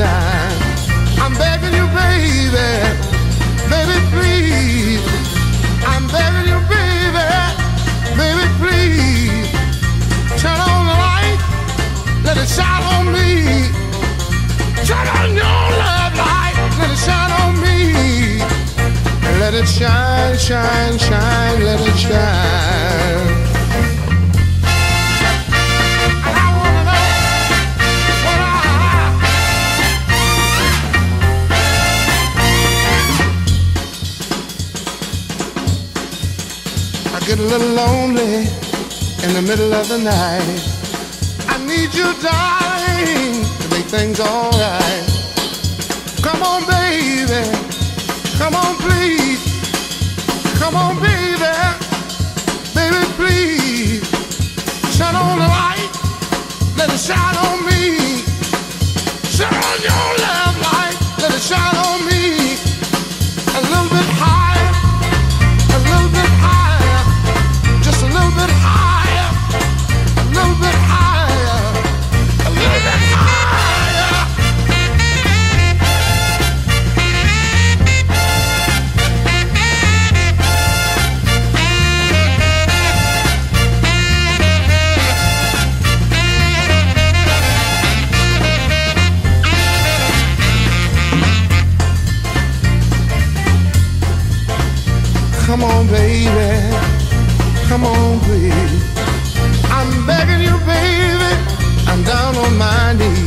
I'm begging you, baby, baby, please. I'm begging you, baby, baby, please. Turn on the light, let it shine on me. Turn on your love light, let it shine on me. Let it shine, shine, shine, let it shine. Get a little lonely in the middle of the night. I need you, darling, to make things alright. Come on, baby. Come on, please. Come on, baby. Baby, please. Shine on the light. Let it shine on me. Shine on your love light. Let it shine on me. A little bit higher. Come on, baby. Come on, please. I'm begging you, baby. I'm down on my knees.